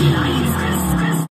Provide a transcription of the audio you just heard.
Yeah.